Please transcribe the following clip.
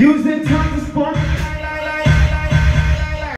Using tongues